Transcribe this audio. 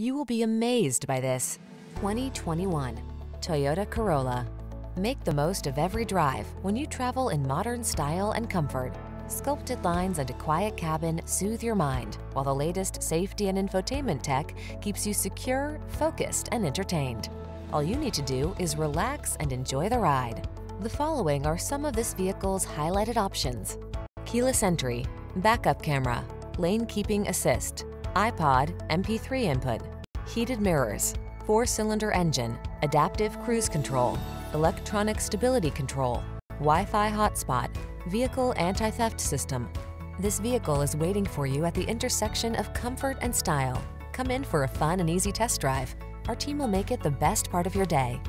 You will be amazed by this 2021 Toyota Corolla. Make the most of every drive when you travel in modern style and comfort. Sculpted lines and a quiet cabin soothe your mind, while the latest safety and infotainment tech keeps you secure, focused, and entertained. All you need to do is relax and enjoy the ride. The following are some of this vehicle's highlighted options. Keyless entry, backup camera, lane keeping assist, iPod, MP3 input, heated mirrors, four-cylinder engine, adaptive cruise control, electronic stability control, Wi-Fi hotspot, vehicle anti-theft system. This vehicle is waiting for you at the intersection of comfort and style. Come in for a fun and easy test drive. Our team will make it the best part of your day.